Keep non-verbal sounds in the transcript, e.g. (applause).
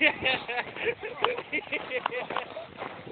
yeah. (laughs)